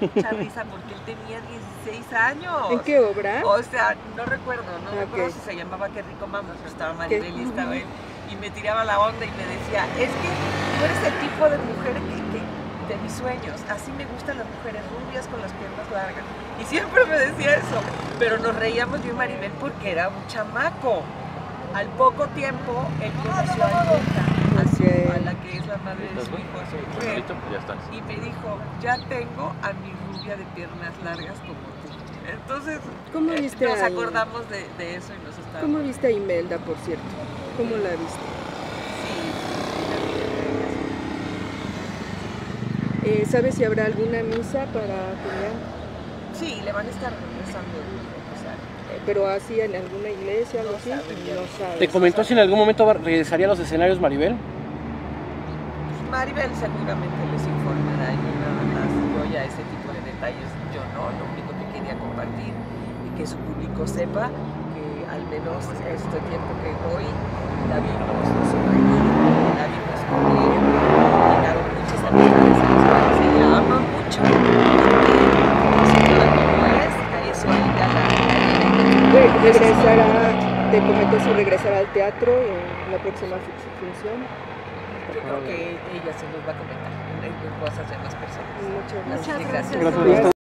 mucha risa porque él tenía 16 años. ¿En qué obra? O sea, no recuerdo, no Ah, recuerdo ok. si se llamaba Qué rico mamá, pero estaba Maribel y estaba él. Y me tiraba la onda y me decía, es que tú eres el tipo de mujer que, que- de mis sueños. Así me gustan las mujeres rubias con las piernas largas. Y siempre me decía eso. Pero nos reíamos yo y Maribel porque era un chamaco. Al poco tiempo, él conoció a, su- Ok. a la que es la madre de su hijo, a su mujer. Ya están. Y me dijo, ya tengo a mi rubia de piernas largas como tú. Entonces, ¿Cómo eh, viste nos a- acordamos de, de eso y nos estábamos... ¿Cómo viste a Imelda, por cierto? ¿Cómo la viste? Sí, la vi Eh, ¿Sabes si habrá alguna misa para Julián? sí. Le van a estar rosario. Eh, pero así en alguna iglesia, algo No así, no sabes. ¿Te comentó si en algún momento regresaría a los escenarios Maribel? Maribel seguramente les informará y nada más. Yo ya ese tipo de detalles, yo no. Lo único que quería compartir y que su público sepa que al menos este tiempo que hoy la vimos, nos sonreímos, la vimos comer, llegaron muchas amistades a las cuales ella ama mucho. Regresará, te comentó si regresará al teatro en la próxima fu- función. Yo creo que ella se nos va a comentar en, en cosas de más personas. Muchas Así gracias. que gracias. Gracias.